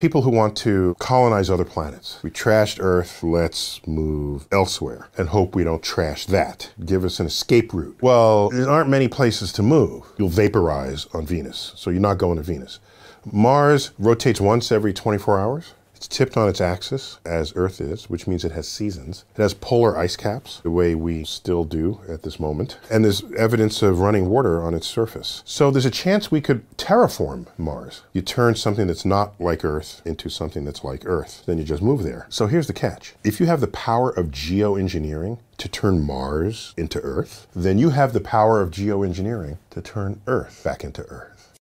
People who want to colonize other planets. We trashed Earth, let's move elsewhere and hope we don't trash that. Give us an escape route. Well, there aren't many places to move. You'll vaporize on Venus, so you're not going to Venus. Mars rotates once every 24 hours. It's tipped on its axis, as Earth is, which means it has seasons. It has polar ice caps, the way we still do at this moment. And there's evidence of running water on its surface. So there's a chance we could terraform Mars. You turn something that's not like Earth into something that's like Earth. Then you just move there. So here's the catch. If you have the power of geoengineering to turn Mars into Earth, then you have the power of geoengineering to turn Earth back into Earth.